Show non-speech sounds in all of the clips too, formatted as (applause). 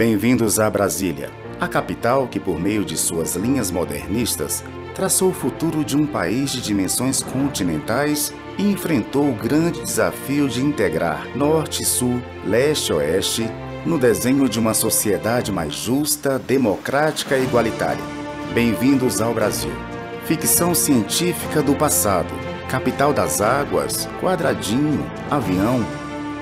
Bem-vindos a Brasília, a capital que, por meio de suas linhas modernistas, traçou o futuro de um país de dimensões continentais e enfrentou o grande desafio de integrar Norte, Sul, Leste Oeste no desenho de uma sociedade mais justa, democrática e igualitária. Bem-vindos ao Brasil. Ficção científica do passado, capital das águas, quadradinho, avião,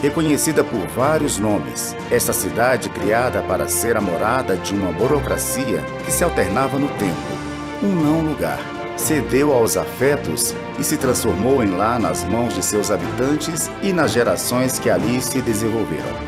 reconhecida por vários nomes. Esta cidade criada para ser a morada de uma burocracia que se alternava no tempo. Um não lugar. Cedeu aos afetos e se transformou em lá nas mãos de seus habitantes e nas gerações que ali se desenvolveram.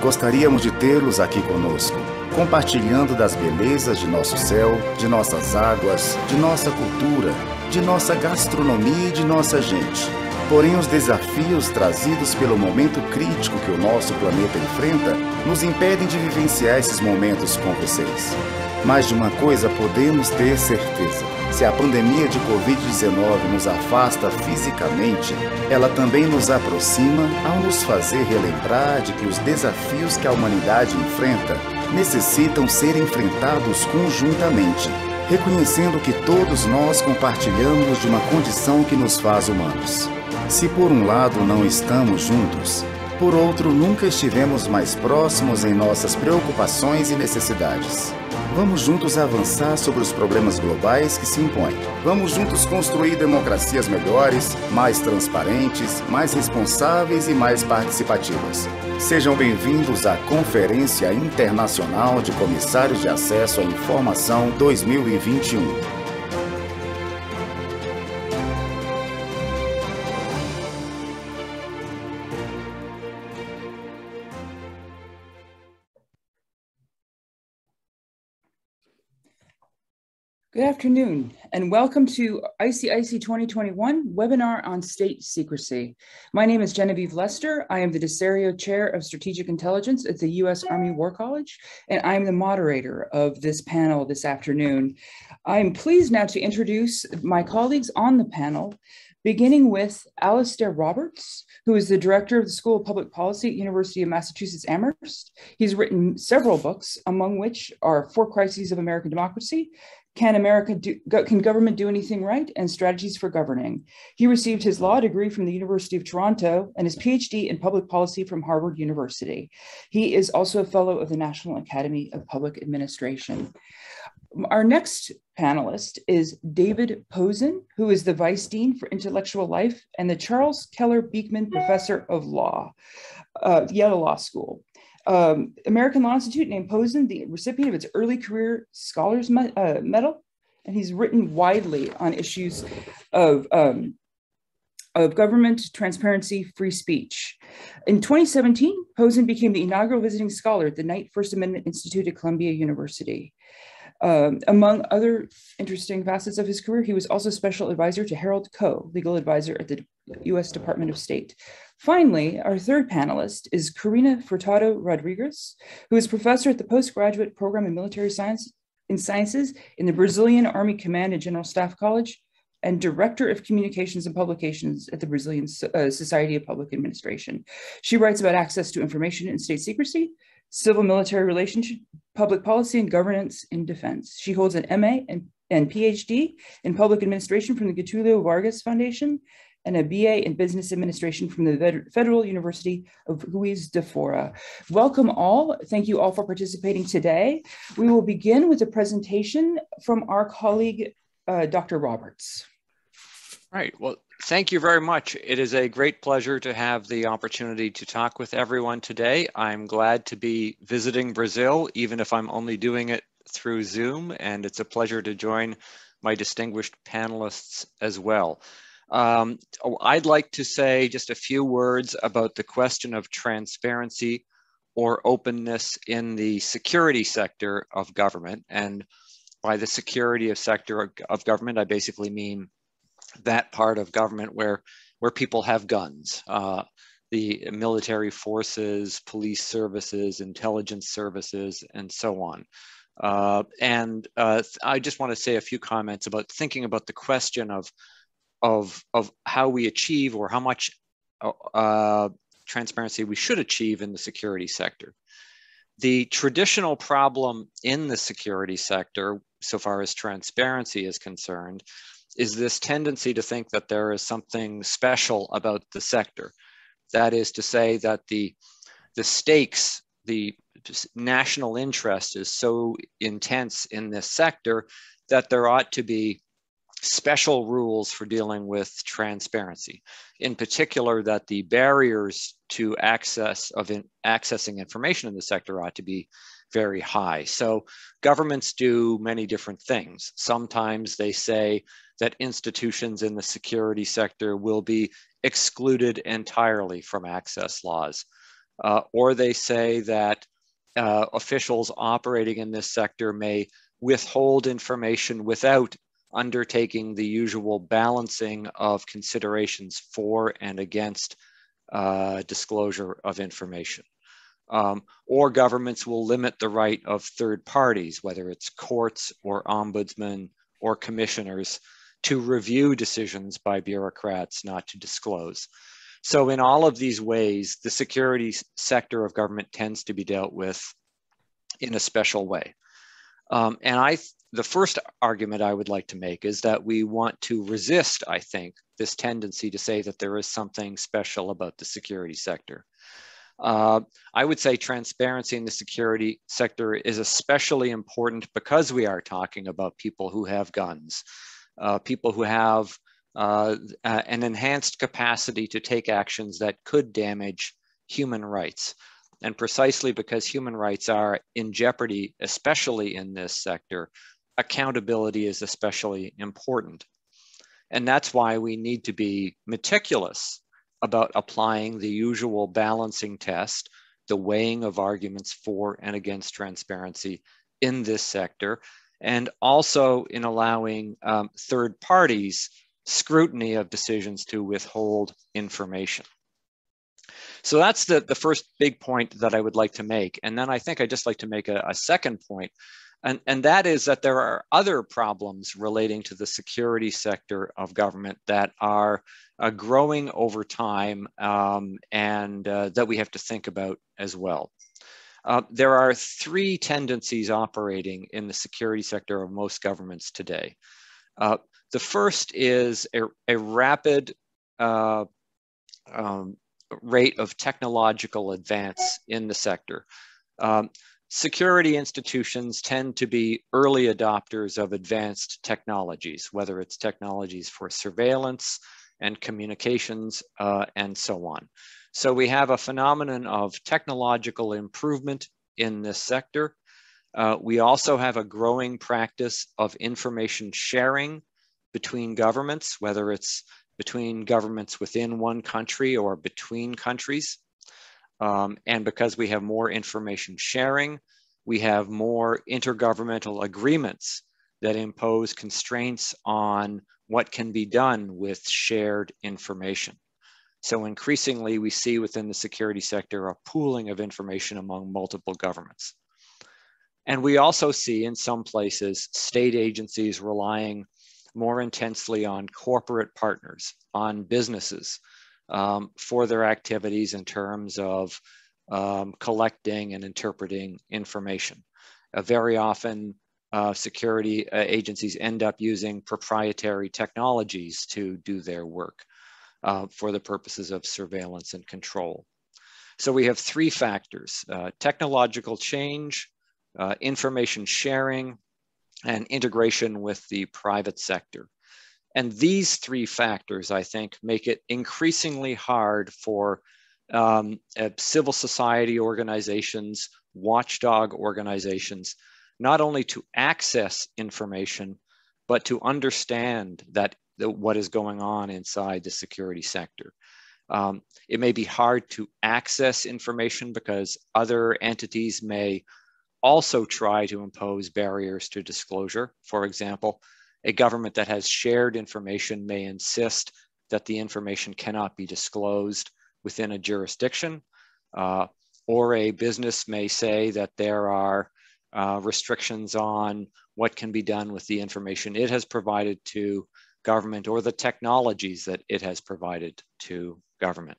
Gostaríamos de tê-los aqui conosco, compartilhando das belezas de nosso céu, de nossas águas, de nossa cultura, de nossa gastronomia e de nossa gente. Porém, os desafios trazidos pelo momento crítico que o nosso planeta enfrenta nos impedem de vivenciar esses momentos com vocês. Mas de uma coisa podemos ter certeza: se a pandemia de Covid-19 nos afasta fisicamente, ela também nos aproxima ao nos fazer relembrar de que os desafios que a humanidade enfrenta necessitam ser enfrentados conjuntamente, reconhecendo que todos nós compartilhamos de uma condição que nos faz humanos. Se por um lado não estamos juntos, por outro nunca estivemos mais próximos em nossas preocupações e necessidades. Vamos juntos avançar sobre os problemas globais que se impõem. Vamos juntos construir democracias melhores, mais transparentes, mais responsáveis e mais participativas. Sejam bem-vindos à Conferência Internacional de Comissários de Acesso à Informação 2021. Good afternoon, and welcome to ICIC 2021 webinar on state secrecy. My name is Genevieve Lester. I am the De Serio Chair of Strategic Intelligence at the U.S. Army War College, and I'm the moderator of this panel this afternoon. I'm pleased now to introduce my colleagues on the panel, beginning with Alasdair Roberts, who is the director of the School of Public Policy at University of Massachusetts Amherst. He's written several books, among which are Four Crises of American Democracy, can America do, can government do anything right? And strategies for governing. He received his law degree from the University of Toronto and his PhD in public policy from Harvard University. He is also a fellow of the National Academy of Public Administration. Our next panelist is David Pozen, who is the Vice Dean for Intellectual Life and the Charles Keller Beekman Professor of Law, uh, Yale Law School. Um, American Law Institute named Pozen the recipient of its early career scholars me- uh, medal, and he's written widely on issues of um, of government transparency, free speech. In 2017, Pozen became the inaugural visiting scholar at the Knight First Amendment Institute at Columbia University. Um, among other interesting facets of his career, he was also special advisor to Harold Koh, legal advisor at the US Department of State. Finally, our third panelist is Karina Furtado Rodrigues, who is professor at the postgraduate program in military science in sciences in the Brazilian Army Command and General Staff College and Director of Communications and Publications at the Brazilian uh, Society of Public Administration. She writes about access to information and state secrecy, civil military relationship, public policy, and governance in defense. She holds an MA and, and PhD in public administration from the Getulio Vargas Foundation and a BA in business administration from the Federal University of Juiz de Fora. Welcome all. Thank you all for participating today. We will begin with a presentation from our colleague, uh, Dr. Roberts. All right. Well, thank you very much. It is a great pleasure to have the opportunity to talk with everyone today. I'm glad to be visiting Brazil, even if I'm only doing it through Zoom, and it's a pleasure to join my distinguished panelists as well. Um, I'd like to say just a few words about the question of transparency or openness in the security sector of government. And by the security of sector of government, I basically mean that part of government where, where people have guns. Uh, the military forces, police services, intelligence services, and so on. Uh, and uh, I just want to say a few comments about thinking about the question of of of how we achieve or how much uh, transparency we should achieve in the security sector. the traditional problem in the security sector, so far as transparency is concerned, is this tendency to think that there is something special about the sector. That is to say that the, the stakes, the national interest is so intense in this sector that there ought to be special rules for dealing with transparency. In particular, that the barriers to access of in, accessing information in the sector ought to be very high. So governments do many different things. Sometimes they say that institutions in the security sector will be excluded entirely from access laws. Uh, or they say that uh, officials operating in this sector may withhold information without undertaking the usual balancing of considerations for and against uh, disclosure of information. Um, or governments will limit the right of third parties, whether it's courts or ombudsmen or commissioners, to review decisions by bureaucrats not to disclose. So in all of these ways, the security sector of government tends to be dealt with in a special way. Um, and I, the first argument I would like to make is that we want to resist, I think, this tendency to say that there is something special about the security sector. Uh, I would say transparency in the security sector is especially important because we are talking about people who have guns, uh, people who have uh, an enhanced capacity to take actions that could damage human rights. And precisely because human rights are in jeopardy, especially in this sector, accountability is especially important. And that's why we need to be meticulous about applying the usual balancing test, the weighing of arguments for and against transparency in this sector, and also in allowing um, third parties scrutiny of decisions to withhold information. So that's the, the first big point that I would like to make. And then I think I'd just like to make a, a second point, and, and that is that there are other problems relating to the security sector of government that are uh, growing over time um, and uh, that we have to think about as well. Uh, there are three tendencies operating in the security sector of most governments today. Uh, the first is a, a rapid uh, um, rate of technological advance in the sector. Um, security institutions tend to be early adopters of advanced technologies, whether it's technologies for surveillance and communications uh, and so on. So we have a phenomenon of technological improvement in this sector. Uh, we also have a growing practice of information sharing between governments, whether it's between governments within one country or between countries. Um, and because we have more information sharing, we have more intergovernmental agreements that impose constraints on what can be done with shared information. So increasingly, we see within the security sector a pooling of information among multiple governments. And we also see in some places state agencies relying more intensely on corporate partners, on businesses um, for their activities in terms of um, collecting and interpreting information. Uh, very often, uh, security uh, agencies end up using proprietary technologies to do their work uh, for the purposes of surveillance and control. So we have three factors, uh, technological change, uh, information sharing, and integration with the private sector. And these three factors, I think, make it increasingly hard for um, uh, civil society organizations, watchdog organizations, not only to access information, but to understand that what is going on inside the security sector. Um, it may be hard to access information because other entities may also try to impose barriers to disclosure. For example, a government that has shared information may insist that the information cannot be disclosed within a jurisdiction, uh, or a business may say that there are uh, restrictions on what can be done with the information it has provided to government or the technologies that it has provided to government.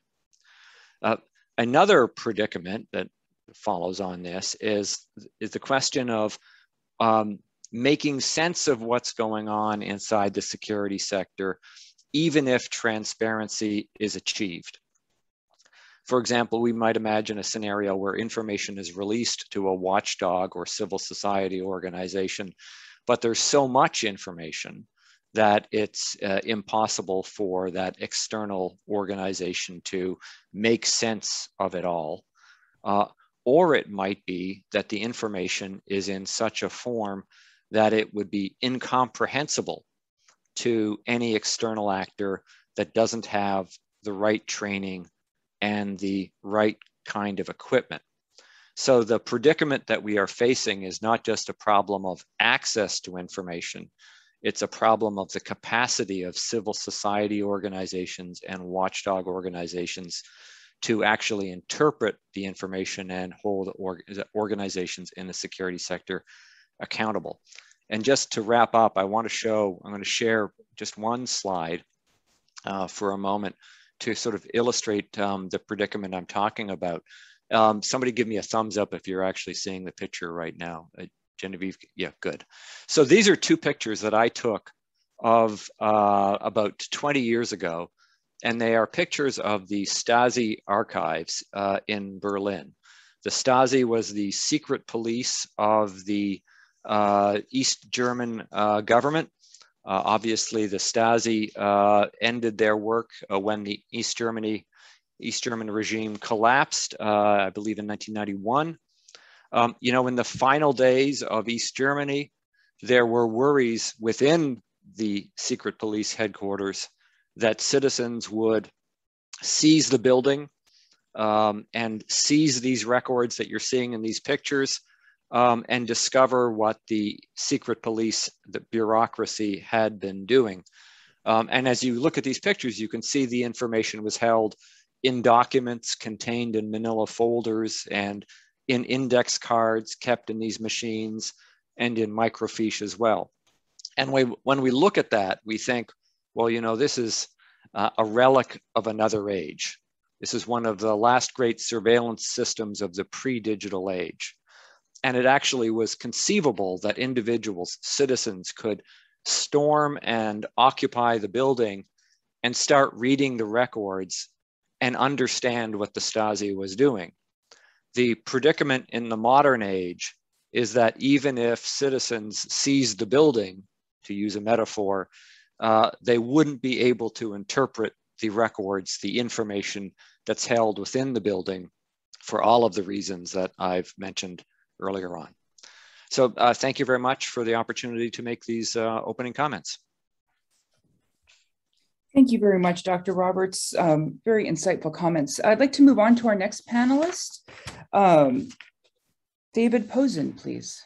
Uh, another predicament that follows on this is, is the question of um, making sense of what's going on inside the security sector, even if transparency is achieved. For example, we might imagine a scenario where information is released to a watchdog or civil society organization, but there's so much information that it's uh, impossible for that external organization to make sense of it all. Uh, or it might be that the information is in such a form that it would be incomprehensible to any external actor that doesn't have the right training and the right kind of equipment. So the predicament that we are facing is not just a problem of access to information, it's a problem of the capacity of civil society organizations and watchdog organizations to actually interpret the information and hold organizations in the security sector accountable. And just to wrap up, I want to show, I'm going to share just one slide uh, for a moment to sort of illustrate um, the predicament I'm talking about. Um, somebody give me a thumbs up if you're actually seeing the picture right now. Uh, Genevieve, yeah, good. So these are two pictures that I took of uh, about 20 years ago, and they are pictures of the Stasi archives uh, in Berlin. The Stasi was the secret police of the East German uh, government. Uh, obviously, the Stasi uh, ended their work when the East Germany East German regime collapsed, I believe in 1991. Um, you know, in the final days of East Germany, there were worries within the secret police headquarters that citizens would seize the building um, and seize these records that you're seeing in these pictures um, and discover what the secret police, the bureaucracy had been doing. Um, and as you look at these pictures, you can see the information was held in documents contained in manila folders and in index cards kept in these machines and in microfiche as well. And we, when we look at that, we think, well, you know, this is uh, a relic of another age. This is one of the last great surveillance systems of the pre-digital age. And it actually was conceivable that individuals, citizens could storm and occupy the building and start reading the records and understand what the Stasi was doing. The predicament in the modern age is that even if citizens seized the building, to use a metaphor, uh, they wouldn't be able to interpret the records, the information that's held within the building for all of the reasons that I've mentioned earlier on. So uh, thank you very much for the opportunity to make these uh, opening comments. Thank you very much, Dr. Roberts. Um, very insightful comments. I'd like to move on to our next panelist. Um, David Pozen, please.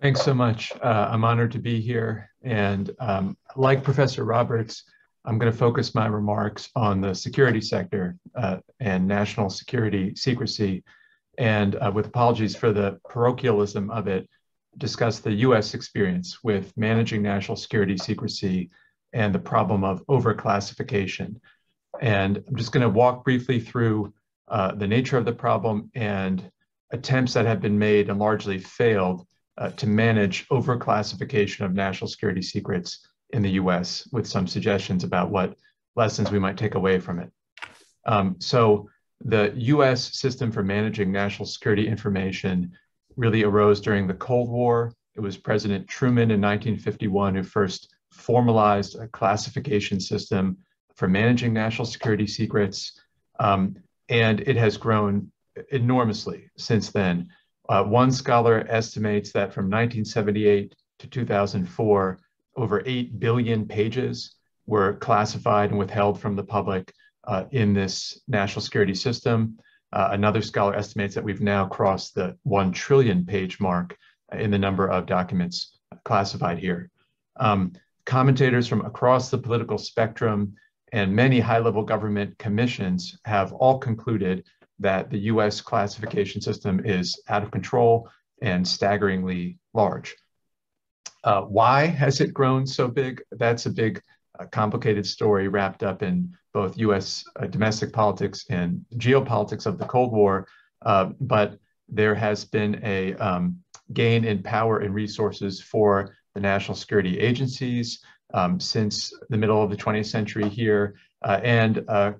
Thanks so much. Uh, I'm honored to be here. And um, like Professor Roberts, I'm going to focus my remarks on the security sector uh, and national security secrecy and uh, with apologies for the parochialism of it, discuss the US experience with managing national security secrecy and the problem of overclassification. And I'm just going to walk briefly through uh, the nature of the problem and attempts that have been made and largely failed uh, to manage overclassification of national security secrets in the US with some suggestions about what lessons we might take away from it. Um, so the US system for managing national security information really arose during the Cold War. It was President Truman in 1951 who first formalized a classification system for managing national security secrets. Um, and it has grown enormously since then. Uh, one scholar estimates that from 1978 to 2004, over 8 billion pages were classified and withheld from the public uh, in this national security system. Uh, another scholar estimates that we've now crossed the 1 trillion page mark in the number of documents classified here. Um, commentators from across the political spectrum and many high level government commissions have all concluded that the US classification system is out of control and staggeringly large. Uh, why has it grown so big? That's a big, uh, complicated story wrapped up in both US uh, domestic politics and geopolitics of the Cold War. Uh, but there has been a um, gain in power and resources for the national security agencies um, since the middle of the 20th century here, uh, and uh,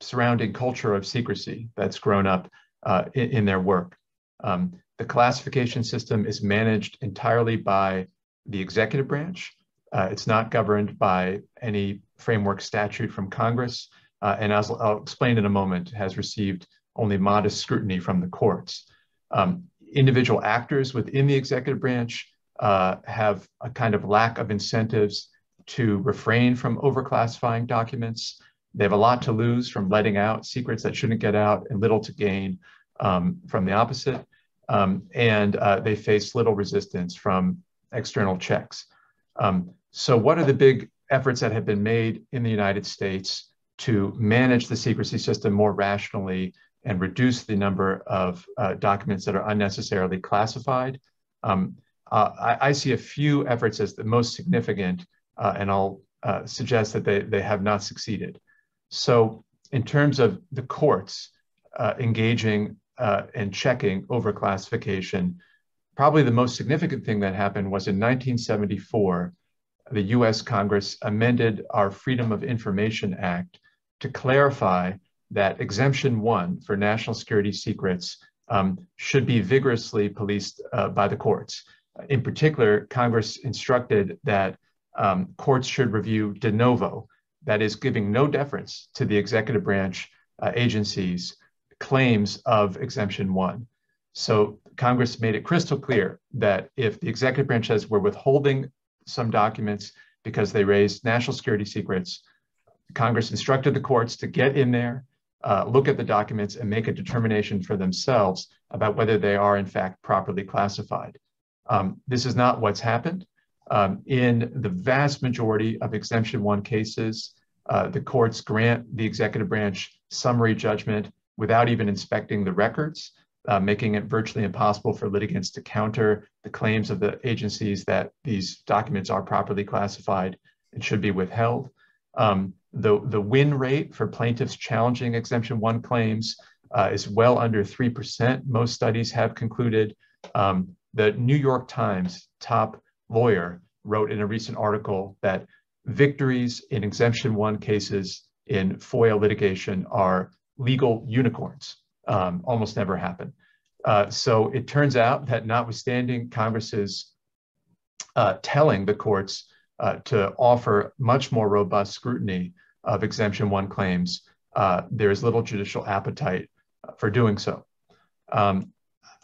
surrounding culture of secrecy that's grown up uh, in, in, their work. Um, the classification system is managed entirely by the executive branch. Uh, it's not governed by any framework statute from Congress, uh, and as I'll explain in a moment, has received only modest scrutiny from the courts. Um, individual actors within the executive branch uh, have a kind of lack of incentives to refrain from overclassifying documents. They have a lot to lose from letting out secrets that shouldn't get out and little to gain um, from the opposite. Um, and uh, they face little resistance from external checks. Um, so what are the big efforts that have been made in the United States to manage the secrecy system more rationally and reduce the number of uh, documents that are unnecessarily classified? Um, uh, I, I, see a few efforts as the most significant, uh, and I'll uh, suggest that they, they have not succeeded. So in terms of the courts uh, engaging uh, and checking overclassification, probably the most significant thing that happened was in 1974, the US Congress amended our Freedom of Information Act to clarify that exemption one for national security secrets um, should be vigorously policed uh, by the courts. In particular, Congress instructed that um, courts should review de novo, that is, giving no deference to the executive branch uh, agencies' claims of exemption one. So Congress made it crystal clear that if the executive branch says we're withholding some documents because they raised national security secrets, Congress instructed the courts to get in there, uh, look at the documents, and make a determination for themselves about whether they are in fact properly classified. Um, this is not what's happened. Um, in the vast majority of exemption one cases, uh, the courts grant the executive branch summary judgment without even inspecting the records uh, making it virtually impossible for litigants to counter the claims of the agencies that these documents are properly classified and should be withheld. Um, the, the win rate for plaintiffs challenging Exemption 1 claims uh, is well under 3%. Most studies have concluded. Um, the New York Times top lawyer wrote in a recent article that victories in Exemption 1 cases in FOIA litigation are legal unicorns um, almost never happen. Uh, so it turns out that notwithstanding Congress's uh, telling the courts uh, to offer much more robust scrutiny of Exemption 1 claims, uh, there is little judicial appetite for doing so. Um,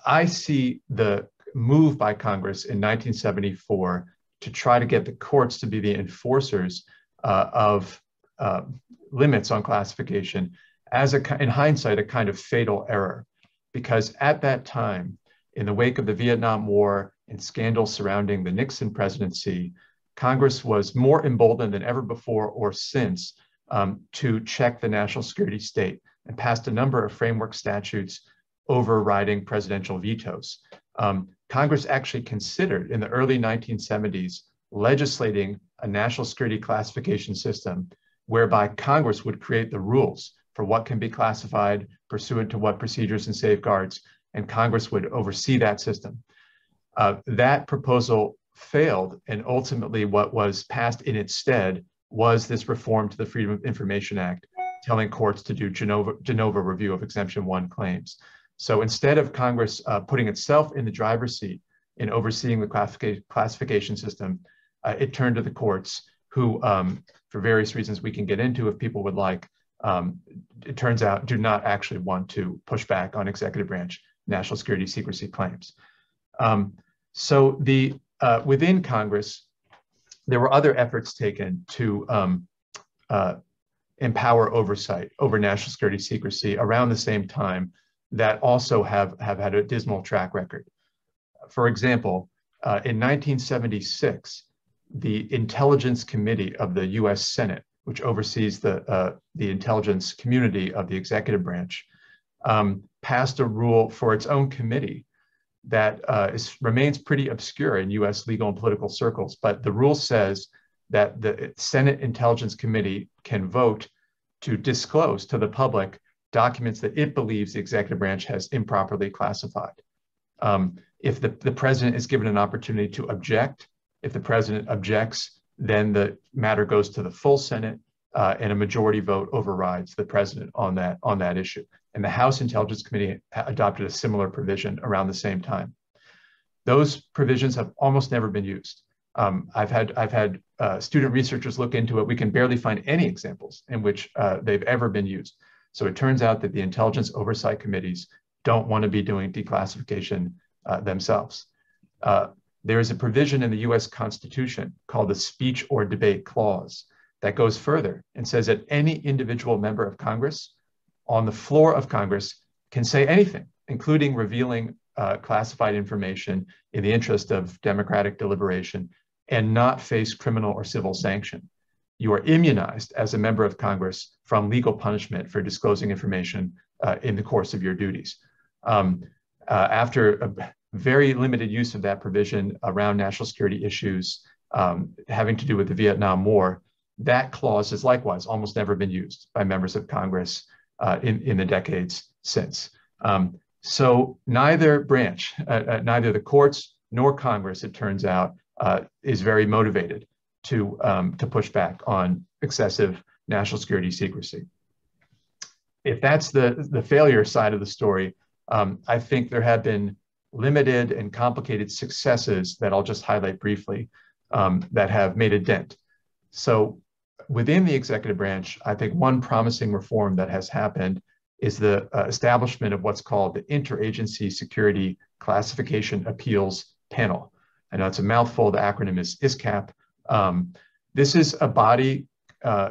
I see the move by Congress in 1974 to try to get the courts to be the enforcers uh, of uh, limits on classification as a, in hindsight, a kind of fatal error, because at that time, in the wake of the Vietnam War and scandals surrounding the Nixon presidency, Congress was more emboldened than ever before or since um, to check the national security state and passed a number of framework statutes overriding presidential vetoes. Um, Congress actually considered in the early 1970s legislating a national security classification system whereby Congress would create the rules for what can be classified pursuant to what procedures and safeguards, and Congress would oversee that system. Uh, that proposal failed, and ultimately, what was passed in its stead was this reform to the Freedom of Information Act, telling courts to do de novo, review of Exemption 1 claims. So instead of Congress uh, putting itself in the driver's seat in overseeing the classification, classification system, uh, it turned to the courts, who, um, for various reasons we can get into if people would like, um, it turns out do not actually want to push back on executive branch national security secrecy claims. Um, so the uh, within Congress, there were other efforts taken to um, uh, empower oversight over national security secrecy around the same time that also have, have had a dismal track record. For example, uh, in 1976, the Intelligence Committee of the US Senate which oversees the, uh, the intelligence community of the executive branch, um, passed a rule for its own committee that uh, is, remains pretty obscure in US legal and political circles. But the rule says that the Senate Intelligence Committee can vote to disclose to the public documents that it believes the executive branch has improperly classified. Um, if the, the president is given an opportunity to object, if the president objects, then the matter goes to the full Senate uh, and a majority vote overrides the president on that, on that issue. And the House Intelligence Committee adopted a similar provision around the same time. Those provisions have almost never been used. Um, I've had I've had uh, student researchers look into it. We can barely find any examples in which uh, they've ever been used. So it turns out that the intelligence oversight committees don't want to be doing declassification uh, themselves. Uh, there is a provision in the US Constitution called the Speech or Debate Clause that goes further and says that any individual member of Congress on the floor of Congress can say anything, including revealing uh, classified information in the interest of democratic deliberation and not face criminal or civil sanction. You are immunized as a member of Congress from legal punishment for disclosing information uh, in the course of your duties. Um, uh, after a very limited use of that provision around national security issues um, having to do with the Vietnam War, that clause has likewise almost never been used by members of Congress uh, in, in the decades since. Um, so neither branch, uh, uh, neither the courts nor Congress, it turns out, uh, is very motivated to, um, to push back on excessive national security secrecy. If that's the, the failure side of the story, um, I think there have been limited and complicated successes that I'll just highlight briefly um, that have made a dent. So within the executive branch, I think one promising reform that has happened is the uh, establishment of what's called the Interagency Security Classification Appeals Panel. I know it's a mouthful. The acronym is ISCAP. Um, this is a body uh,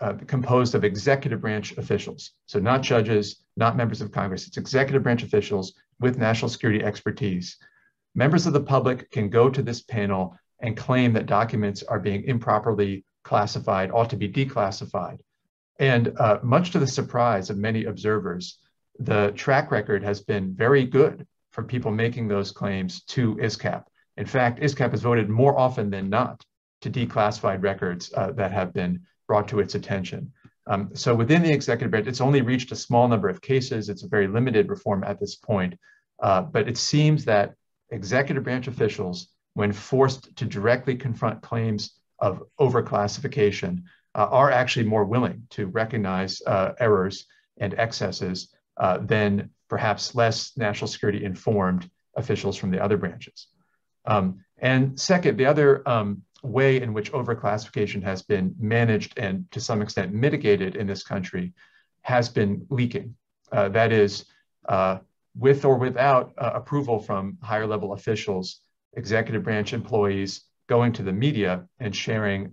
uh, composed of executive branch officials. So not judges, not members of Congress. It's executive branch officials with national security expertise. Members of the public can go to this panel and claim that documents are being improperly classified, ought to be declassified. And uh, much to the surprise of many observers, the track record has been very good for people making those claims to ISCAP. In fact, ISCAP has voted more often than not to declassified records uh, that have been brought to its attention. Um, so within the executive branch, it's only reached a small number of cases. It's a very limited reform at this point. Uh, but it seems that executive branch officials, when forced to directly confront claims of overclassification, uh, are actually more willing to recognize uh, errors and excesses uh, than perhaps less national security informed officials from the other branches. Um, and second, the other um, way in which overclassification has been managed and to some extent mitigated in this country has been leaking. Uh, that is, uh, with or without uh, approval from higher level officials, executive branch employees going to the media and sharing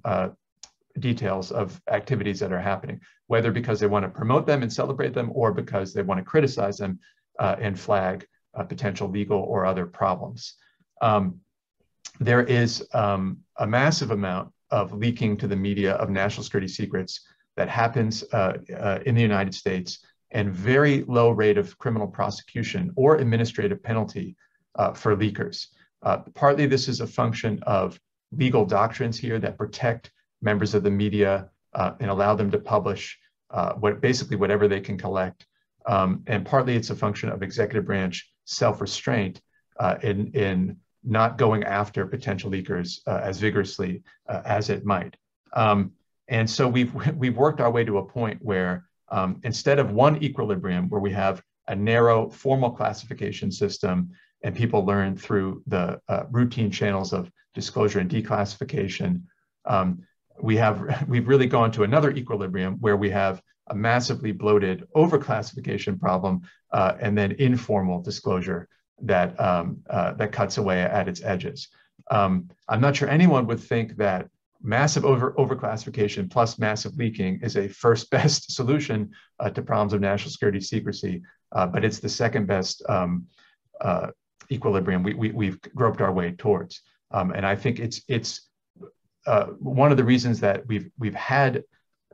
details of activities that are happening, whether because they want to promote them and celebrate them or because they want to criticize them uh, and flag uh, potential legal or other problems. Um, there is um, a massive amount of leaking to the media of national security secrets that happens uh, uh in the United States and very low rate of criminal prosecution or administrative penalty uh, for leakers. Uh, partly this is a function of legal doctrines here that protect members of the media uh, and allow them to publish uh, what basically whatever they can collect. Um, and partly it's a function of executive branch self-restraint in, in not going after potential leakers uh, as vigorously uh, as it might. Um, and so we've, (laughs) we've worked our way to a point where um, instead of one equilibrium where we have a narrow formal classification system and people learn through the uh, routine channels of disclosure and declassification, um, we have (laughs) we've really gone to another equilibrium where we have a massively bloated overclassification problem uh, and then informal disclosure that um, uh, that cuts away at its edges. Um, I'm not sure anyone would think that massive over overclassification plus massive leaking is a first (laughs) best solution uh, to problems of national security secrecy, uh, but it's the second best um, uh, equilibrium we, we, we've groped our way towards. Um, and I think it's it's uh, one of the reasons that we've we've had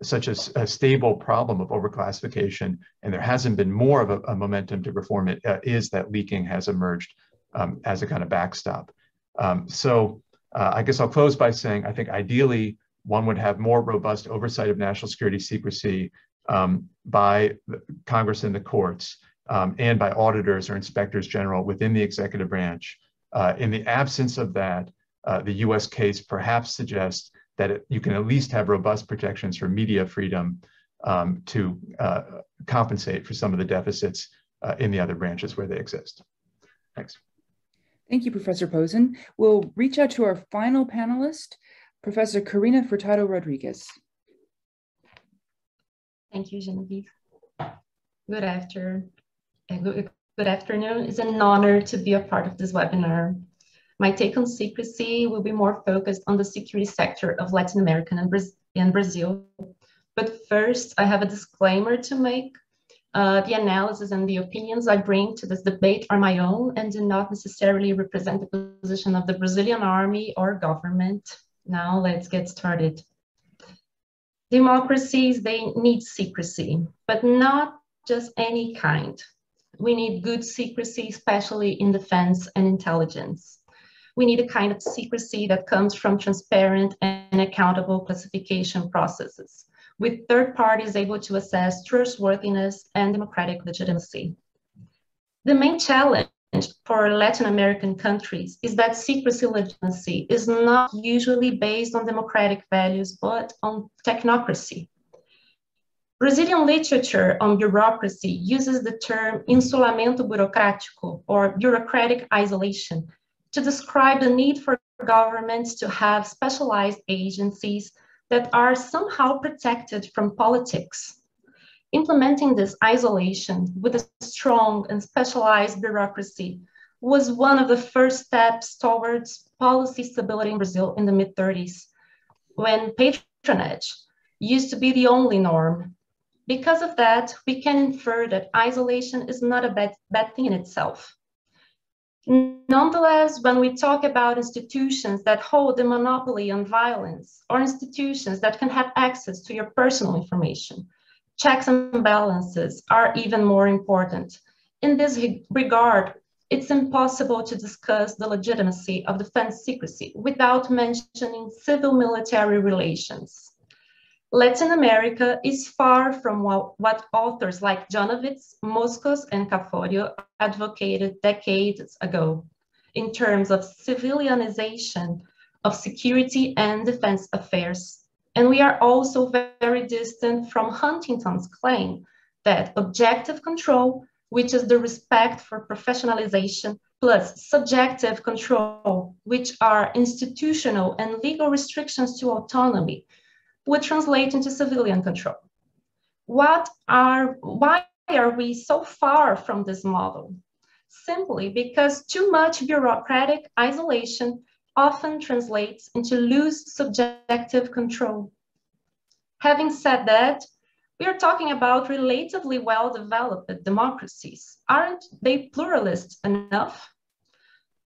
such a, a, stable problem of overclassification, and there hasn't been more of a, a momentum to reform it, uh, is that leaking has emerged um, as a kind of backstop. Um, so uh, I guess I'll close by saying I think ideally one would have more robust oversight of national security secrecy um, by Congress and the courts um, and by auditors or inspectors general within the executive branch. Uh, in the absence of that, uh, the US case perhaps suggests that it, you can at least have robust protections for media freedom um, to uh, compensate for some of the deficits uh, in the other branches where they exist. Thanks. Thank you, Professor Pozen. We'll reach out to our final panelist, Professor Karina Furtado Rodrigues. Thank you, Genevieve. Good afternoon. Good, good afternoon. It's an honor to be a part of this webinar. My take on secrecy will be more focused on the security sector of Latin America and, Bra and Brazil. But first, I have a disclaimer to make. Uh, the analysis and the opinions I bring to this debate are my own and do not necessarily represent the position of the Brazilian army or government. Now let's get started. Democracies, they need secrecy, but not just any kind. We need good secrecy, especially in defense and intelligence. We need a kind of secrecy that comes from transparent and accountable classification processes, with third parties able to assess trustworthiness and democratic legitimacy. The main challenge for Latin American countries is that secrecy legitimacy is not usually based on democratic values, but on technocracy. Brazilian literature on bureaucracy uses the term insulamento burocrático or bureaucratic isolation to describe the need for governments to have specialized agencies that are somehow protected from politics. Implementing this isolation with a strong and specialized bureaucracy was one of the first steps towards policy stability in Brazil in the mid 30s, when patronage used to be the only norm. Because of that, we can infer that isolation is not a bad, bad thing in itself. Nonetheless, when we talk about institutions that hold a monopoly on violence or institutions that can have access to your personal information, checks and balances are even more important. In this regard, it's impossible to discuss the legitimacy of defense secrecy without mentioning civil military relations. Latin America is far from what, authors like Janowitz, Moskos, and Caforio advocated decades ago in terms of civilianization of security and defense affairs. And we are also very distant from Huntington's claim that objective control, which is the respect for professionalization, plus subjective control, which are institutional and legal restrictions to autonomy, would translate into civilian control. What are, why are we so far from this model? Simply because too much bureaucratic isolation often translates into loose subjective control. Having said that, we are talking about relatively well-developed democracies. Aren't they pluralist enough?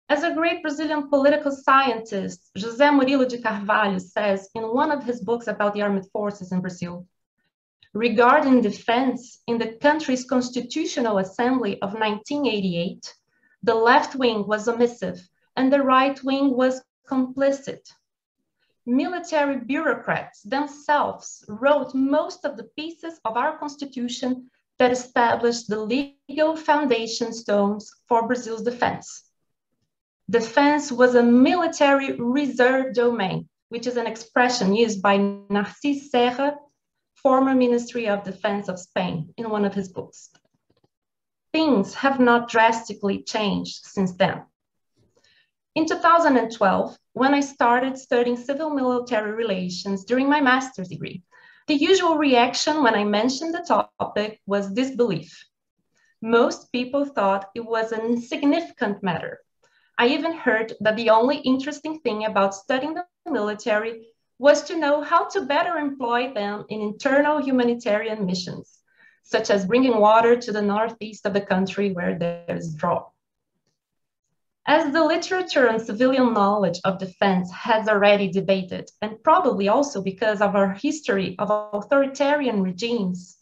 As a great Brazilian political scientist, José Murilo de Carvalho says in one of his books about the armed forces in Brazil, regarding defense in the country's constitutional assembly of 1988, the left wing was omissive and the right wing was complicit. Military bureaucrats themselves wrote most of the pieces of our constitution that established the legal foundation stones for Brazil's defense. Defense was a military reserve domain, which is an expression used by Narcís Serra, former Ministry of Defense of Spain, in one of his books. Things have not drastically changed since then. In 2012, when I started studying civil military relations during my master's degree, the usual reaction when I mentioned the topic was disbelief. Most people thought it was an insignificant matter. I even heard that the only interesting thing about studying the military was to know how to better employ them in internal humanitarian missions, such as bringing water to the northeast of the country where there is drought. As the literature on civilian knowledge of defense has already debated, and probably also because of our history of authoritarian regimes,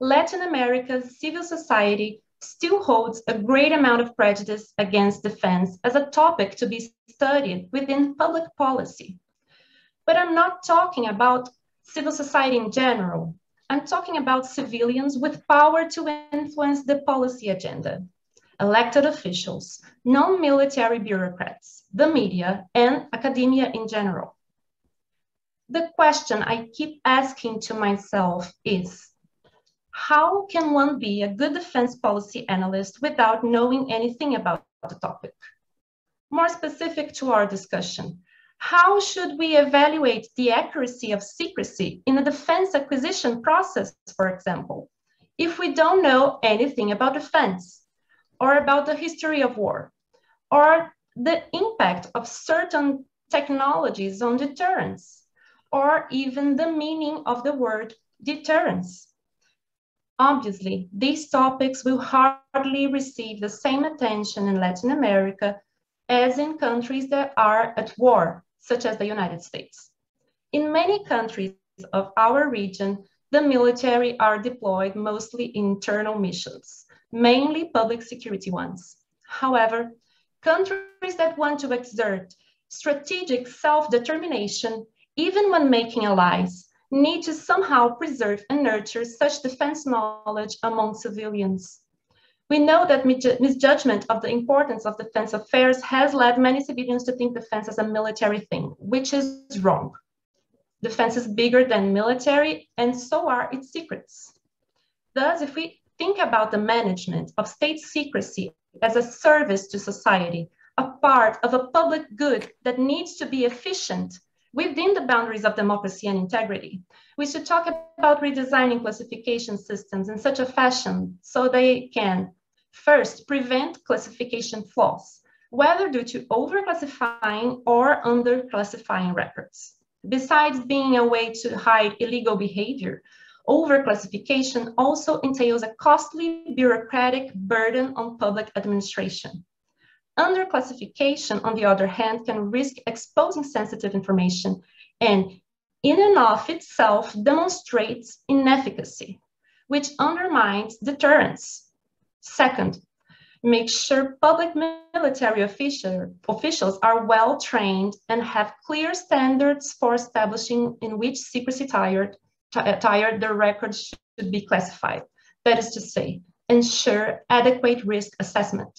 Latin America's civil society still holds a great amount of prejudice against defense as a topic to be studied within public policy. But I'm not talking about civil society in general. I'm talking about civilians with power to influence the policy agenda, elected officials, non-military bureaucrats, the media, and academia in general. The question I keep asking to myself is, how can one be a good defense policy analyst without knowing anything about the topic? More specific to our discussion, how should we evaluate the accuracy of secrecy in a defense acquisition process, for example, if we don't know anything about defense or about the history of war or the impact of certain technologies on deterrence or even the meaning of the word deterrence? Obviously, these topics will hardly receive the same attention in Latin America as in countries that are at war such as the United States. In many countries of our region, the military are deployed mostly in internal missions, mainly public security ones. However, countries that want to exert strategic self-determination, even when making allies, need to somehow preserve and nurture such defense knowledge among civilians. We know that misjudgment of the importance of defense affairs has led many civilians to think defense as a military thing, which is wrong. Defense is bigger than military, and so are its secrets. Thus, if we think about the management of state secrecy as a service to society, a part of a public good that needs to be efficient within the boundaries of democracy and integrity. We should talk about redesigning classification systems in such a fashion so they can First, prevent classification flaws, whether due to overclassifying or underclassifying records. Besides being a way to hide illegal behavior, overclassification also entails a costly bureaucratic burden on public administration. Underclassification, on the other hand, can risk exposing sensitive information and in and of itself demonstrates inefficacy, which undermines deterrence Second, make sure public military official, officials are well trained and have clear standards for establishing in which secrecy tired, tired the records should be classified. That is to say, ensure adequate risk assessment.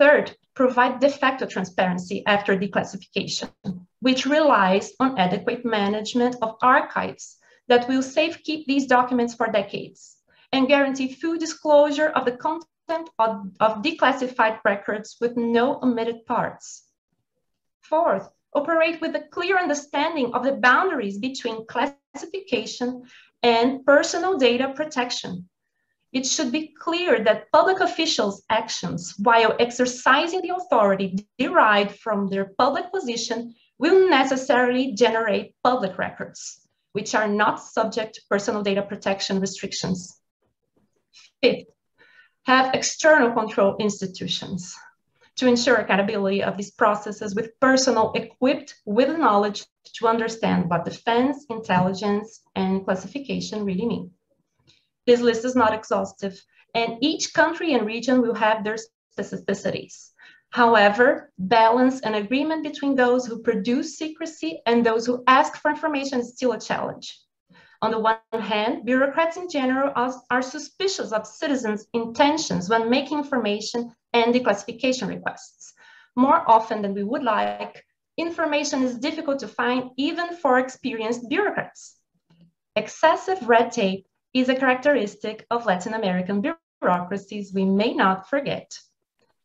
Third, provide de facto transparency after declassification, which relies on adequate management of archives that will safekeep these documents for decades and guarantee full disclosure of the content of, of declassified records with no omitted parts. Fourth, operate with a clear understanding of the boundaries between classification and personal data protection. It should be clear that public officials' actions while exercising the authority derived from their public position will necessarily generate public records, which are not subject to personal data protection restrictions. Fifth, have external control institutions to ensure accountability of these processes with personnel equipped with knowledge to understand what defense, intelligence, and classification really mean. This list is not exhaustive, and each country and region will have their specificities. However, balance and agreement between those who produce secrecy and those who ask for information is still a challenge. On the one hand, bureaucrats in general are, are suspicious of citizens' intentions when making information and declassification requests. More often than we would like, information is difficult to find even for experienced bureaucrats. Excessive red tape is a characteristic of Latin American bureaucracies we may not forget.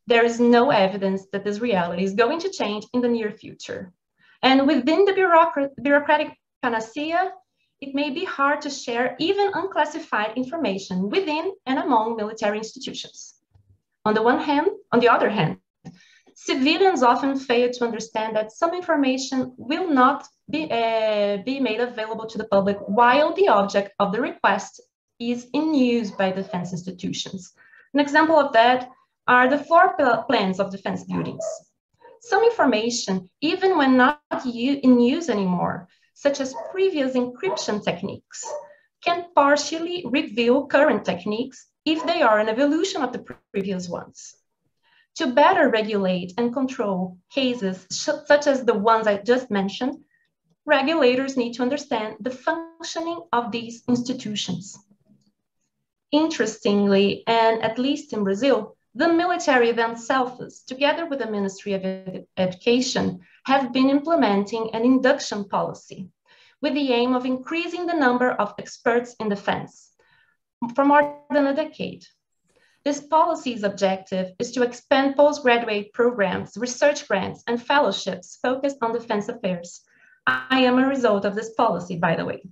There is no evidence that this reality is going to change in the near future. And within the bureaucratic panacea, it may be hard to share even unclassified information within and among military institutions. On the one hand, on the other hand, civilians often fail to understand that some information will not be, uh, be made available to the public while the object of the request is in use by defense institutions. An example of that are the floor plans of defense buildings. Some information, even when not in use anymore, such as previous encryption techniques, can partially reveal current techniques if they are an evolution of the previous ones. To better regulate and control cases such as the ones I just mentioned, regulators need to understand the functioning of these institutions. Interestingly, and at least in Brazil, the military themselves, together with the Ministry of Ed Education, have been implementing an induction policy with the aim of increasing the number of experts in defense for more than a decade. This policy's objective is to expand postgraduate programs, research grants, and fellowships focused on defense affairs. I am a result of this policy, by the way.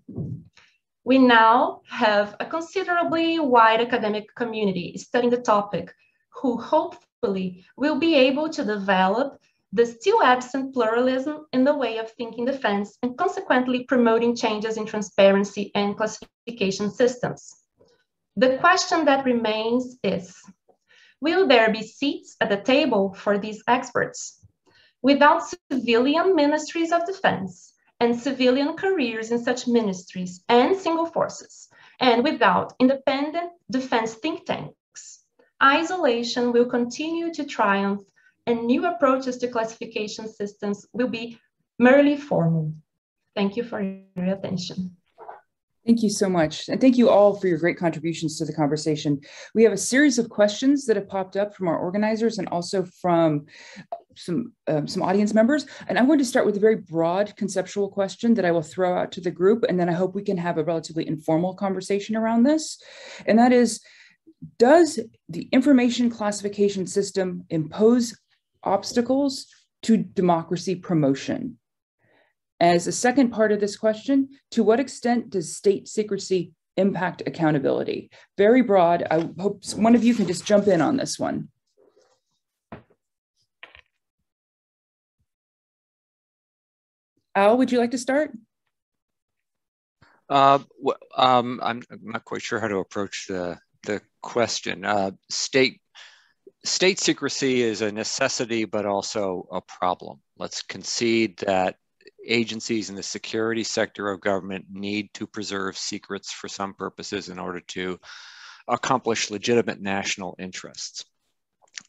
We now have a considerably wide academic community studying the topic who hopefully will be able to develop the still absent pluralism in the way of thinking defense and consequently promoting changes in transparency and classification systems. The question that remains is, will there be seats at the table for these experts? Without civilian ministries of defense and civilian careers in such ministries and single forces, and without independent defense think tanks, isolation will continue to triumph and new approaches to classification systems will be merely formal. Thank you for your attention. Thank you so much. And thank you all for your great contributions to the conversation. We have a series of questions that have popped up from our organizers and also from some, um, some audience members. And I'm going to start with a very broad conceptual question that I will throw out to the group. And then I hope we can have a relatively informal conversation around this. And that is, does the information classification system impose obstacles to democracy promotion? As a second part of this question, to what extent does state secrecy impact accountability? Very broad. I hope one of you can just jump in on this one. Al, would you like to start? Uh, um, I'm, not quite sure how to approach the, the question. Uh, state, state secrecy is a necessity, but also a problem. Let's concede that agencies in the security sector of government need to preserve secrets for some purposes in order to accomplish legitimate national interests.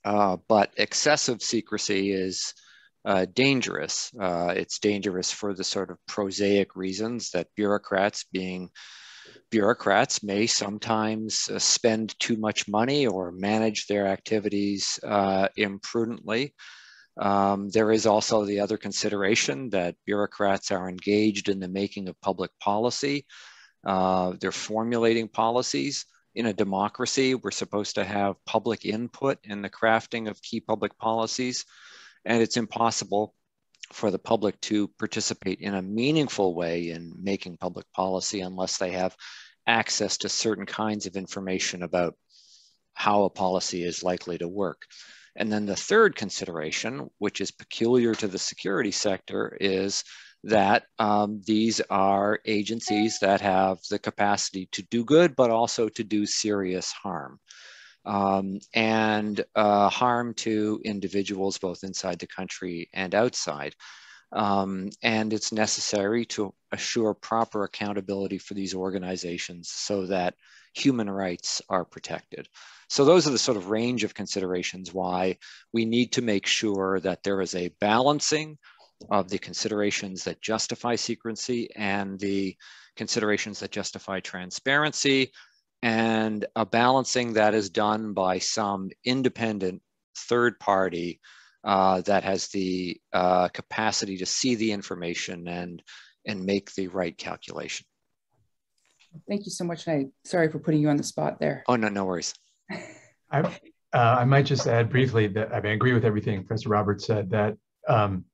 Uh, but excessive secrecy is uh, dangerous. Uh, it's dangerous for the sort of prosaic reasons that bureaucrats, being bureaucrats, may sometimes uh, spend too much money or manage their activities uh, imprudently. Um, there is also the other consideration that bureaucrats are engaged in the making of public policy. Uh, they're formulating policies. In a democracy, we're supposed to have public input in the crafting of key public policies, and it's impossible for the public to participate in a meaningful way in making public policy unless they have access to certain kinds of information about how a policy is likely to work. And then the third consideration, which is peculiar to the security sector, is that um, these are agencies that have the capacity to do good, but also to do serious harm. Um, and uh, harm to individuals both inside the country and outside. Um, and it's necessary to assure proper accountability for these organizations so that human rights are protected. So those are the sort of range of considerations why we need to make sure that there is a balancing of the considerations that justify secrecy and the considerations that justify transparency and a balancing that is done by some independent third party uh, that has the uh, capacity to see the information and and make the right calculation. Thank you so much. I sorry for putting you on the spot there. Oh no, no worries. (laughs) I, uh, I might just add briefly that I, mean, I agree with everything Professor Roberts said. That um,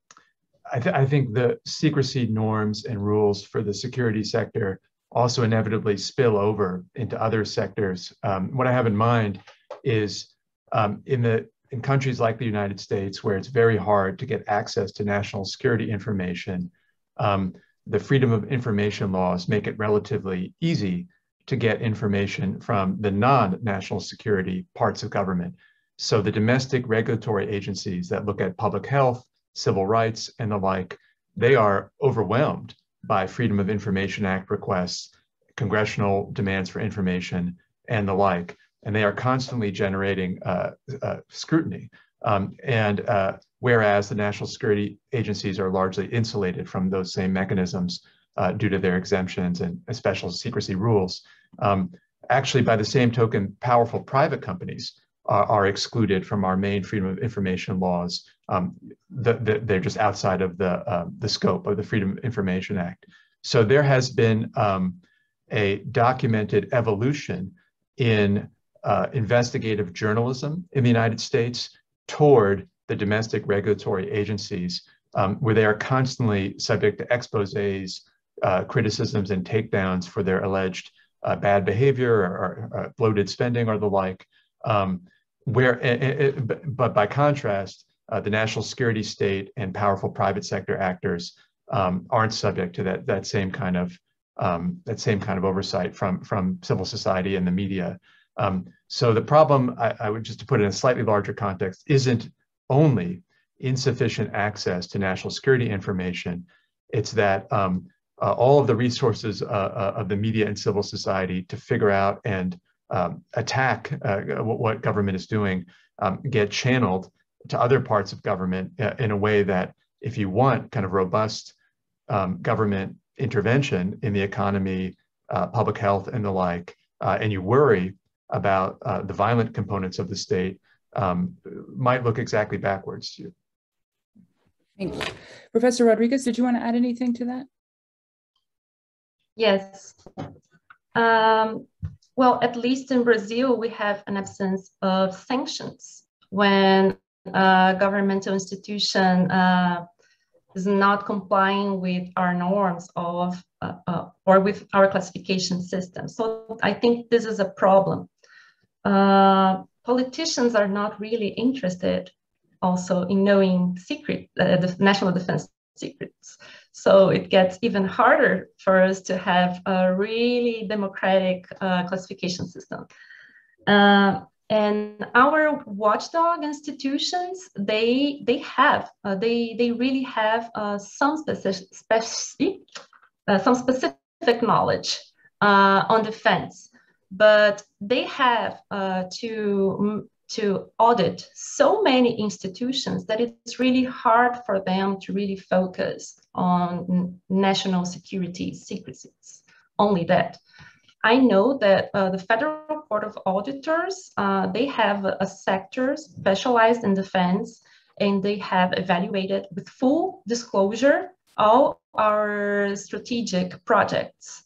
I, th- I think the secrecy norms and rules for the security sector also inevitably spill over into other sectors. Um, what I have in mind is um, in the in countries like the United States, where it's very hard to get access to national security information, um, the freedom of information laws make it relatively easy to get information from the non-national security parts of government. So the domestic regulatory agencies that look at public health, civil rights, and the like, they are overwhelmed by Freedom of Information Act requests, congressional demands for information, and the like. And they are constantly generating uh, uh, scrutiny Um, and uh, whereas the national security agencies are largely insulated from those same mechanisms uh, due to their exemptions and special secrecy rules. Um, actually, by the same token, powerful private companies are, are excluded from our main freedom of information laws. Um, the, the, they're just outside of the, uh, the scope of the Freedom of Information Act. So there has been um, a documented evolution in uh, investigative journalism in the United States toward the domestic regulatory agencies, um, where they are constantly subject to exposes, uh, criticisms, and takedowns for their alleged uh, bad behavior or, or, uh, bloated spending or the like. Um, where, it, it, but by contrast, uh, the national security state and powerful private sector actors um, aren't subject to that that same kind of um, that same kind of oversight from from civil society and the media. Um, so the problem, I, I, would just to put it in a slightly larger context, isn't only insufficient access to national security information. It's that um, uh, all of the resources uh, uh, of the media and civil society to figure out and um, attack uh, what, what, government is doing um, get channeled to other parts of government uh, in a way that if you want kind of robust um, government intervention in the economy, uh, public health, and the like, uh, and you worry about uh, the violent components of the state, um, might look exactly backwards to you. Thank you. Professor Rodrigues, did you want to add anything to that? Yes. Um, well, at least in Brazil, we have an absence of sanctions when a governmental institution uh, is not complying with our norms of uh, uh, or with our classification system. So I think this is a problem. Uh, politicians are not really interested also in knowing secret, uh, the national defense secrets. So it gets even harder for us to have a really democratic uh, classification system. Uh, and our watchdog institutions they they have uh, they they really have uh, some specific, uh, some specific knowledge uh, on defense but they have to to audit so many institutions that it's really hard for them to really focus on national security secrecies only that I know that uh, the Federal Court of Auditors, uh, they have a, sector specialized in defense, and they have evaluated with full disclosure all our strategic projects.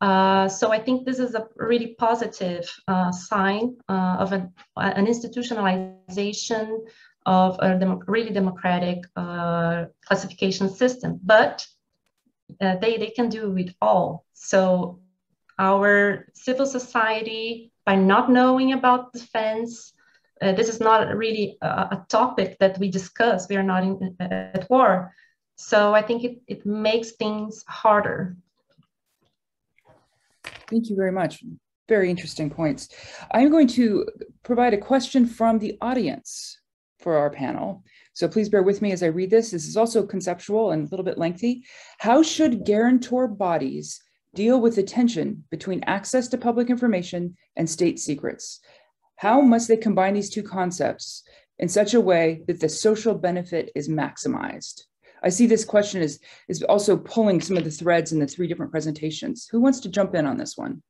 Uh, so I think this is a really positive uh, sign uh, of an, an, institutionalization of a dem really democratic uh, classification system, but they, they can do it all. So our civil society by not knowing about defense. Uh, this is not really a, a, topic that we discuss. We are not in, uh, at war. So I think it, it makes things harder. Thank you very much. Very interesting points. I'm going to provide a question from the audience for our panel. So please bear with me as I read this. This is also conceptual and a little bit lengthy. How should guarantor bodies deal with the tension between access to public information and state secrets. How must they combine these two concepts in such a way that the social benefit is maximized? I see this question is, is also pulling some of the threads in the three different presentations. Who wants to jump in on this one?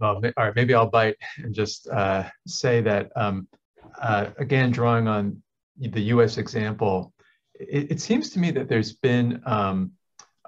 Well, all right, maybe I'll bite and just uh, say that, um, uh, again, drawing on the US example, it, it seems to me that there's been um,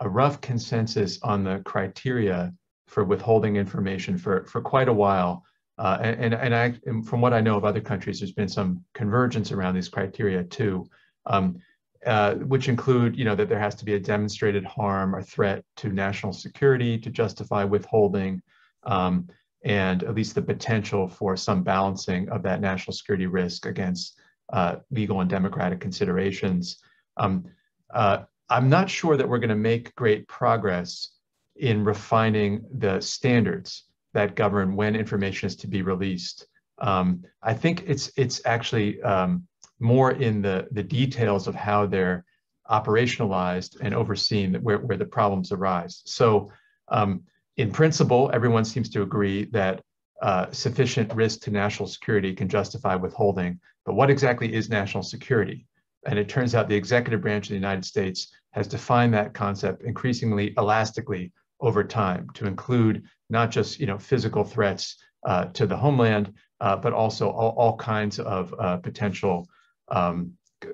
a rough consensus on the criteria for withholding information for, for quite a while. Uh, and, and, I, and from what I know of other countries, there's been some convergence around these criteria too, um, uh, which include, you know, that there has to be a demonstrated harm or threat to national security to justify withholding, um, and at least the potential for some balancing of that national security risk against uh, legal and democratic considerations. Um, uh, I'm not sure that we're going to make great progress in refining the standards that govern when information is to be released. Um, I think it's it's actually um, more in the the details of how they're operationalized and overseen where, where the problems arise. So um, in principle, everyone seems to agree that uh, sufficient risk to national security can justify withholding. But what exactly is national security? And it turns out the executive branch of the United States has defined that concept increasingly elastically over time to include not just you know physical threats uh, to the homeland, uh, but also all, all kinds of uh, potential um,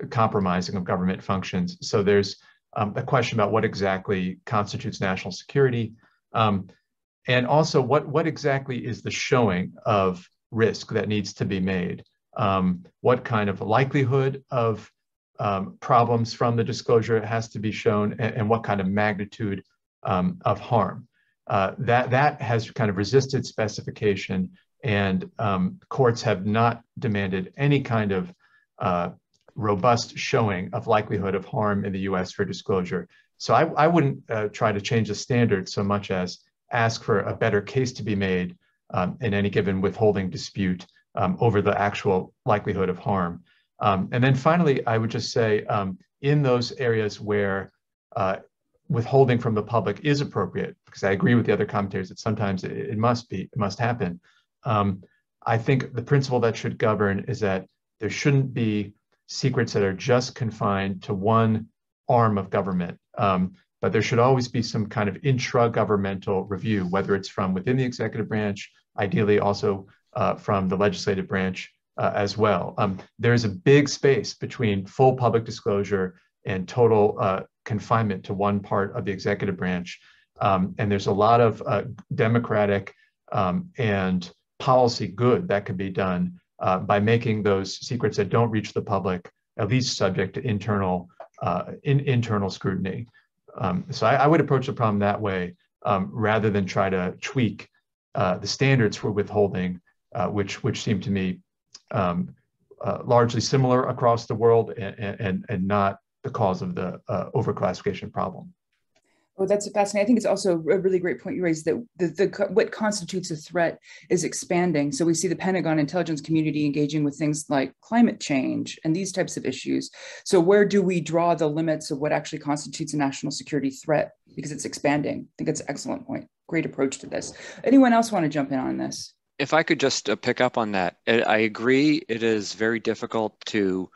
compromising of government functions. So there's um, a question about what exactly constitutes national security, um, and also what what exactly is the showing of risk that needs to be made. Um, what kind of likelihood of um, problems from the disclosure has to be shown and, and what kind of magnitude um, of harm. Uh, that, that has kind of resisted specification and um, courts have not demanded any kind of uh, robust showing of likelihood of harm in the US for disclosure. So I, I wouldn't uh, try to change the standard so much as ask for a better case to be made um, in any given withholding dispute um, over the actual likelihood of harm. Um, and then finally, I would just say um, in those areas where uh, withholding from the public is appropriate, because I agree with the other commentators that sometimes it, it must be, it must happen. Um, I think the principle that should govern is that there shouldn't be secrets that are just confined to one arm of government. Um, but there should always be some kind of intra-governmental review, whether it's from within the executive branch, ideally also uh, from the legislative branch, uh, as well. Um, there's a big space between full public disclosure and total uh, confinement to one part of the executive branch. Um, and there's a lot of uh, democratic um, and policy good that can be done uh, by making those secrets that don't reach the public at least subject to internal uh, in, internal scrutiny. Um, so I, I, would approach the problem that way um, rather than try to tweak uh, the standards for withholding, which which seem to me um, uh, largely similar across the world and, and, and not the cause of the uh, overclassification problem. Oh, that's fascinating. I think it's also a really great point you raised that the, the what constitutes a threat is expanding. So we see the Pentagon intelligence community engaging with things like climate change and these types of issues. So where do we draw the limits of what actually constitutes a national security threat? Because it's expanding. I think that's an excellent point. Great approach to this. Anyone else want to jump in on this? if I could just uh, pick up on that, I agree it is very difficult to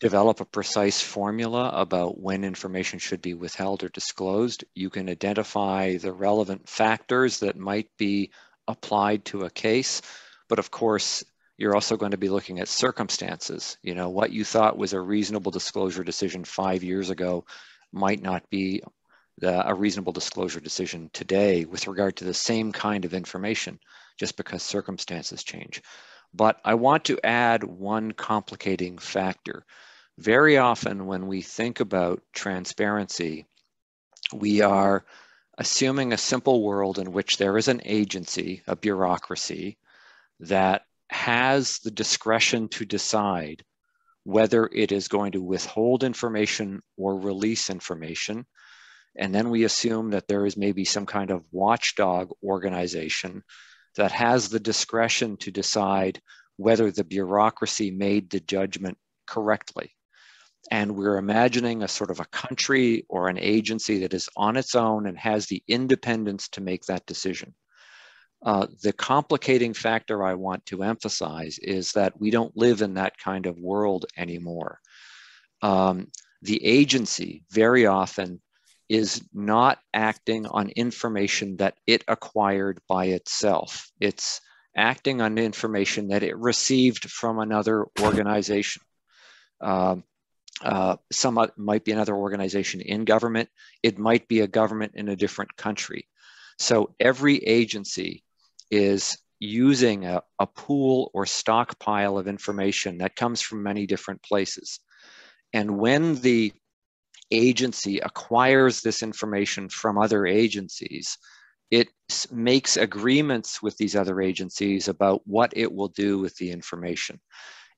develop a precise formula about when information should be withheld or disclosed. You can identify the relevant factors that might be applied to a case, but of course, you're also going to be looking at circumstances. You know, what you thought was a reasonable disclosure decision five years ago might not be the, a reasonable disclosure decision today with regard to the same kind of information just because circumstances change. But I want to add one complicating factor. Very often when we think about transparency, we are assuming a simple world in which there is an agency, a bureaucracy, that has the discretion to decide whether it is going to withhold information or release information. And then we assume that there is maybe some kind of watchdog organization that has the discretion to decide whether the bureaucracy made the judgment correctly. And we're imagining a sort of a country or an agency that is on its own and has the independence to make that decision. Uh, the complicating factor I want to emphasize is that we don't live in that kind of world anymore. Um, the agency very often is not acting on information that it acquired by itself. It's acting on information that it received from another organization. Um, uh, some might be another organization in government. It might be a government in a different country. So every agency is using a, a pool or stockpile of information that comes from many different places. And when the agency acquires this information from other agencies, it makes agreements with these other agencies about what it will do with the information.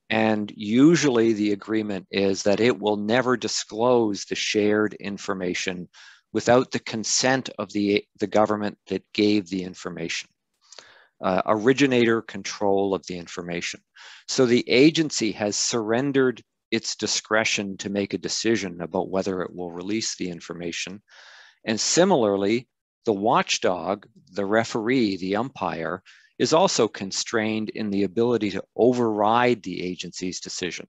And usually the agreement is that it will never disclose the shared information without the consent of the, the government that gave the information. Uh, originator control of the information. So the agency has surrendered its discretion to make a decision about whether it will release the information. And similarly, The watchdog, the referee, the umpire, is also constrained in the ability to override the agency's decision.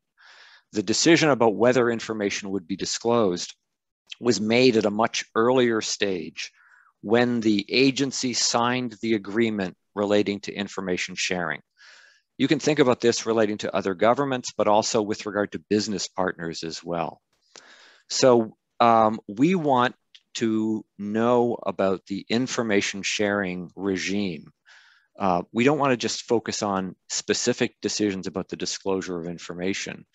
The decision about whether information would be disclosed was made at a much earlier stage when the agency signed the agreement relating to information sharing. You can think about this relating to other governments, but also with regard to business partners as well. So um, we want to know about the information sharing regime. Uh, we don't want to just focus on specific decisions about the disclosure of information.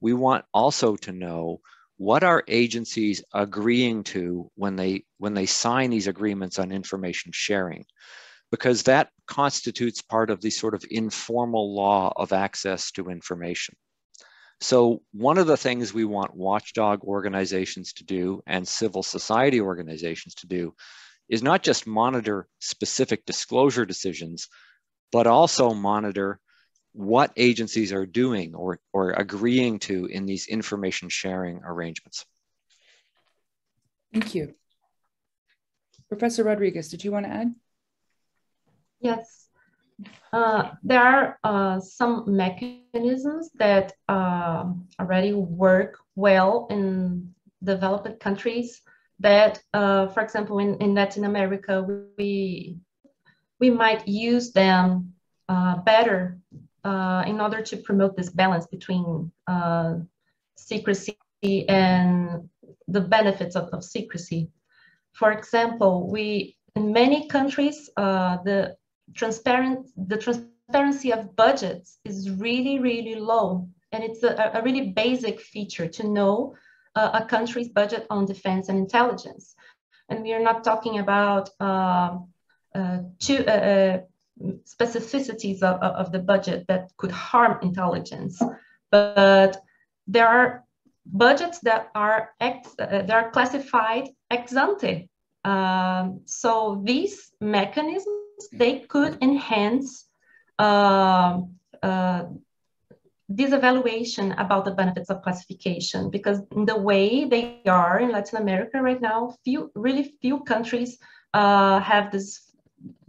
We want also to know what are agencies agreeing to when they when they sign these agreements on information sharing because that constitutes part of the sort of informal law of access to information so one of the things we want watchdog organizations to do and civil society organizations to do is not just monitor specific disclosure decisions, but also monitor what agencies are doing or, or agreeing to in these information sharing arrangements. Thank you. Professor Rodrigues, did you want to add? Yes. Uh, there are uh, some mechanisms that uh, already work well in developed countries that, uh, for example, in, in Latin America, we, we might use them uh, better in order to promote this balance between secrecy and the benefits of, of secrecy. For example, we in many countries, the transparent, the transparency of budgets is really, really low. And it's a, a really basic feature to know uh, a country's budget on defense and intelligence. And we are not talking about uh, uh, two, uh, uh, specificities of, of the budget that could harm intelligence, but there are budgets that are ex, uh, that are classified ex ante. Um, so these mechanisms they could enhance uh, uh, this evaluation about the benefits of classification because the way they are in Latin America right now, few really few countries uh, have this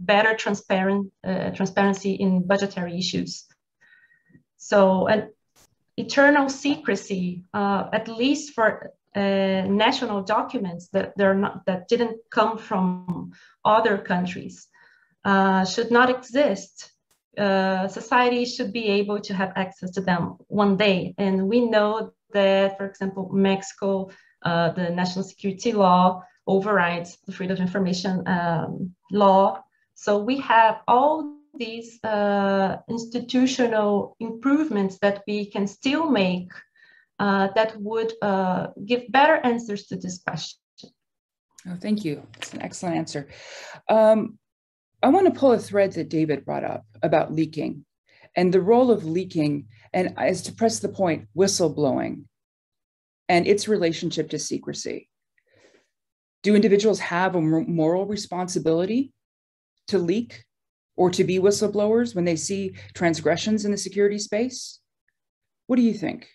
better transparent uh, transparency in budgetary issues. So an eternal secrecy, uh, at least for uh, national documents that they're not that didn't come from other countries uh, should not exist. Uh, society should be able to have access to them one day. And we know that, for example, Mexico, uh, the national security law overrides the freedom of information um, law. So we have all these uh, institutional improvements that we can still make uh, that would give better answers to this question. Oh, thank you. It's an excellent answer. Um, I want to pull a thread that David brought up about leaking and the role of leaking, and as to press the point, whistleblowing and its relationship to secrecy. Do individuals have a moral responsibility to leak or to be whistleblowers when they see transgressions in the security space? What do you think?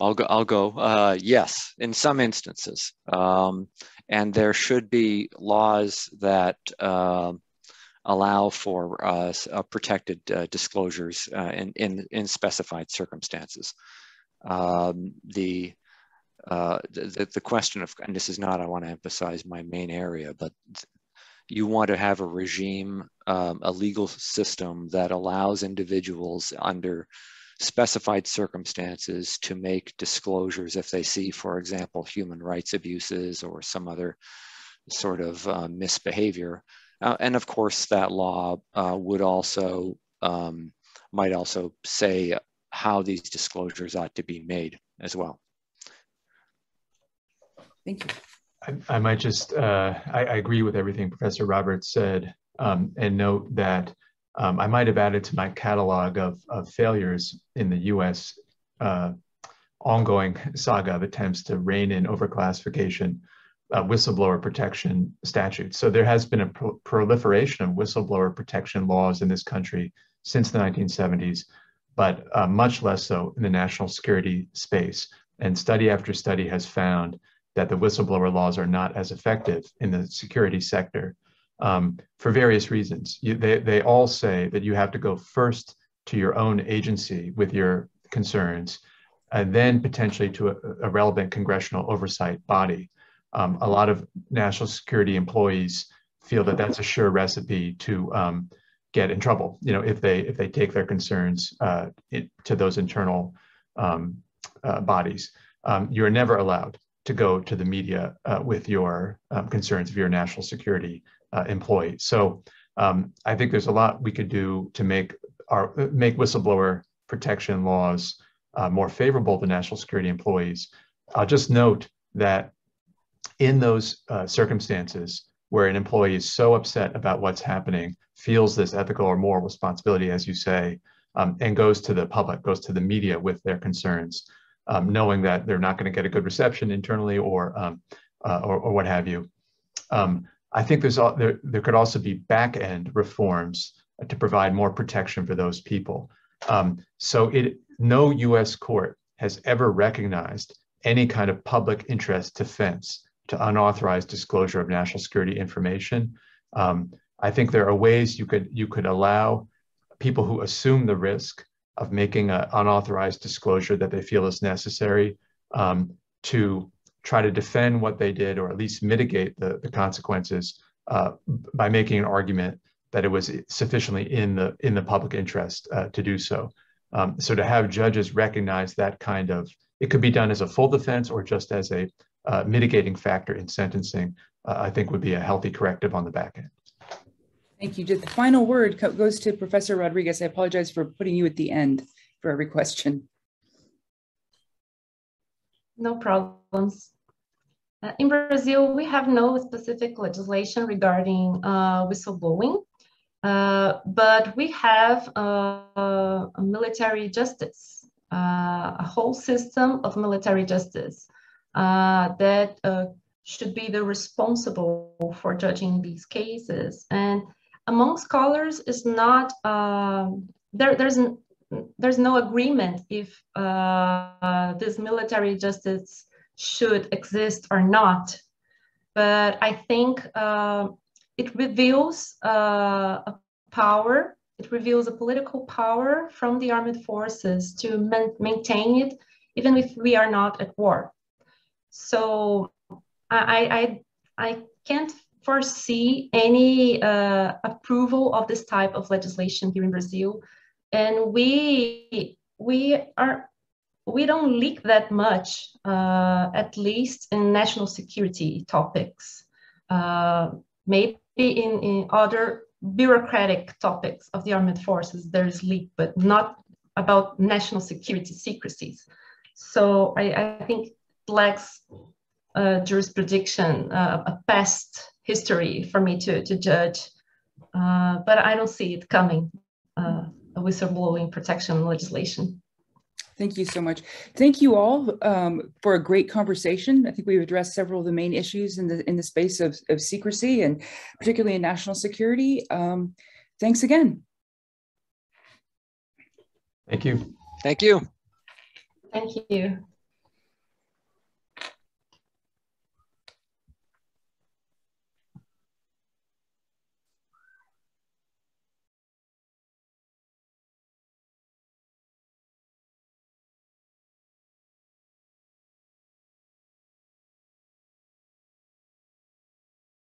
I'll go. I'll go. Uh, yes, in some instances, um, and there should be laws that uh, allow for uh, uh protected uh, disclosures uh, in, in, in specified circumstances. Um, the, the the question of, and this is not. I want to emphasize my main area, but you want to have a regime, um, a legal system that allows individuals under specified circumstances to make disclosures if they see, for example, human rights abuses or some other sort of uh, misbehavior. Uh, and of course, that law uh, would also, um, might also say how these disclosures ought to be made as well. Thank you. I, I might just, uh, I, I, agree with everything Professor Roberts said um, and note that um, I might have added to my catalog of, of failures in the US uh, ongoing saga of attempts to rein in overclassification uh, whistleblower protection statutes. So there has been a pro proliferation of whistleblower protection laws in this country since the 1970s, but uh, much less so in the national security space. And study after study has found that the whistleblower laws are not as effective in the security sector um, for various reasons. You, they, they all say that you have to go first to your own agency with your concerns, and then potentially to a, a relevant congressional oversight body. Um, a lot of national security employees feel that that's a sure recipe to um, get in trouble. You know, if they if they take their concerns uh, it, to those internal um, uh, bodies, um, you're never allowed to go to the media uh, with your um, concerns if you're national security uh. So um, I think there's a lot we could do to make our make whistleblower protection laws uh, more favorable to national security employees. I'll just note that in those uh, circumstances where an employee is so upset about what's happening, feels this ethical or moral responsibility, as you say, um, and goes to the public, goes to the media with their concerns, um, knowing that they're not going to get a good reception internally or, um, uh, or, or, what have you. I think there's there, there could also be back end reforms to provide more protection for those people. Um, so it no U.S. court has ever recognized any kind of public interest defense to unauthorized disclosure of national security information. Um, I think there are ways you could you could allow people who assume the risk of making an unauthorized disclosure that they feel is necessary um, to try to defend what they did or at least mitigate the, the consequences uh, by making an argument that it was sufficiently in the in the public interest uh, to do so. Um, so to have judges recognize that kind of it could be done as a full defense or just as a uh, mitigating factor in sentencing, uh, I think would be a healthy corrective on the back end. Thank you. Just the final word goes to Professor Rodrigues. I apologize for putting you at the end for every question. No problems. Uh, in Brazil, we have no specific legislation regarding uh, whistleblowing, uh, but we have uh, a military justice, uh, a whole system of military justice uh, that should be the responsible for judging these cases. And among scholars is not, um, there, there's, an, there's no agreement if this military justice should exist or not. But I think uh, it reveals uh, a power, it reveals a political power from the armed forces to maintain it, even if we are not at war. So I, I, I can't foresee any uh, approval of this type of legislation here in Brazil. And we, we are we don't leak that much, uh, at least in national security topics. Uh, maybe in, in other bureaucratic topics of the armed forces, there's leak, but not about national security secrecies. So I, I think it lacks uh, jurisprediction, uh, a past history for me to, to judge, uh, but I don't see it coming, uh, a whistleblowing protection legislation. Thank you so much. Thank you all um, for a great conversation. I think we've addressed several of the main issues in the in the space of, of secrecy and particularly in national security. Um, thanks again. Thank you. Thank you. Thank you.